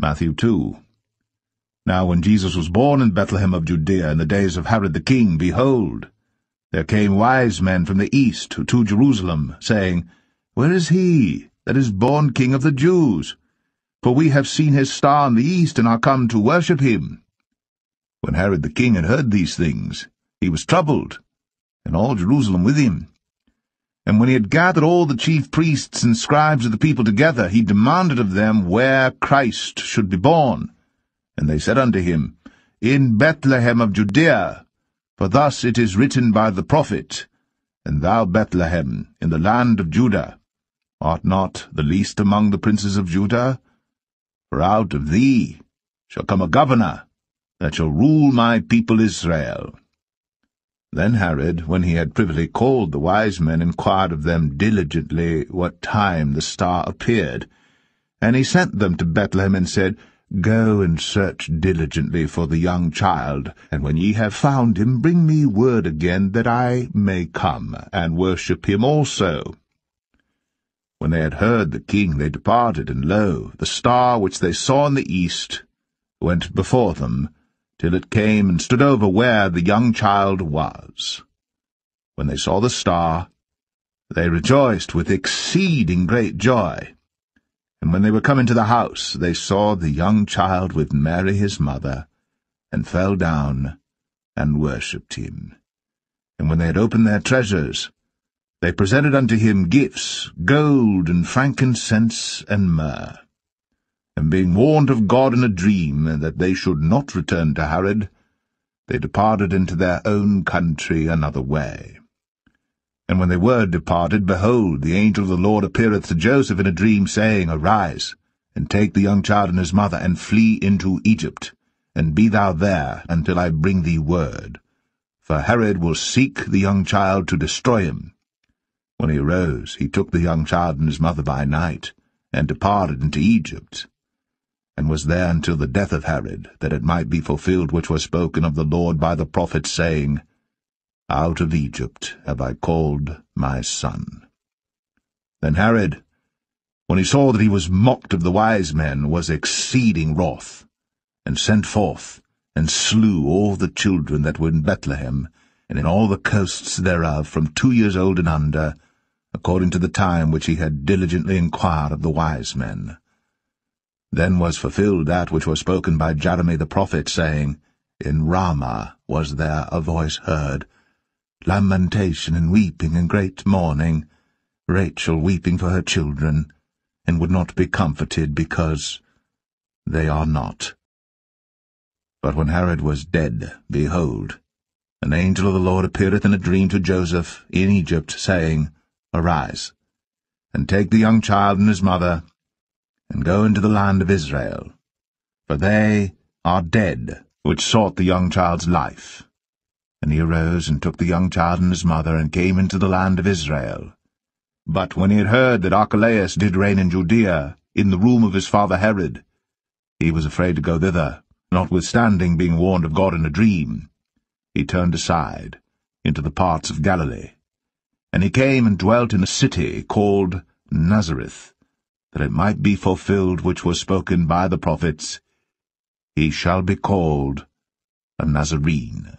Matthew 2 Now when Jesus was born in Bethlehem of Judea in the days of Herod the king, behold, there came wise men from the east to Jerusalem, saying, Where is he that is born King of the Jews? For we have seen his star in the east, and are come to worship him. When Herod the king had heard these things, he was troubled, and all Jerusalem with him. And when he had gathered all the chief priests and scribes of the people together, he demanded of them where Christ should be born. And they said unto him, In Bethlehem of Judea, for thus it is written by the prophet, And thou, Bethlehem, in the land of Judah, art not the least among the princes of Judah? For out of thee shall come a governor, that shall rule my people Israel. Then Herod, when he had privily called the wise men, inquired of them diligently what time the star appeared. And he sent them to Bethlehem, and said, Go and search diligently for the young child, and when ye have found him, bring me word again, that I may come, and worship him also. When they had heard the king, they departed, and lo, the star which they saw in the east went before them, till it came and stood over where the young child was. When they saw the star, they rejoiced with exceeding great joy. And when they were come into the house, they saw the young child with Mary his mother, and fell down and worshipped him. And when they had opened their treasures, they presented unto him gifts, gold and frankincense and myrrh. And being warned of God in a dream that they should not return to Herod, they departed into their own country another way. And when they were departed, behold, the angel of the Lord appeareth to Joseph in a dream, saying, Arise, and take the young child and his mother, and flee into Egypt, and be thou there until I bring thee word. For Herod will seek the young child to destroy him. When he arose, he took the young child and his mother by night, and departed into Egypt, and was there until the death of Herod, that it might be fulfilled which was spoken of the Lord by the prophet, saying, Out of Egypt have I called my son. Then Herod, when he saw that he was mocked of the wise men, was exceeding wroth, and sent forth, and slew all the children that were in Bethlehem, and in all the coasts thereof, from two years old and under, according to the time which he had diligently inquired of the wise men. Then was fulfilled that which was spoken by Jeremy the prophet, saying, In Ramah was there a voice heard, lamentation and weeping and great mourning, Rachel weeping for her children, and would not be comforted, because they are not. But when Herod was dead, behold, an angel of the Lord appeareth in a dream to Joseph in Egypt, saying, Arise, and take the young child and his mother, and go into the land of Israel. For they are dead which sought the young child's life. And he arose and took the young child and his mother, and came into the land of Israel. But when he had heard that Archelaus did reign in Judea, in the room of his father Herod, he was afraid to go thither, notwithstanding being warned of God in a dream. He turned aside into the parts of Galilee. And he came and dwelt in a city called Nazareth, that it might be fulfilled which was spoken by the prophets, He shall be called a Nazarene.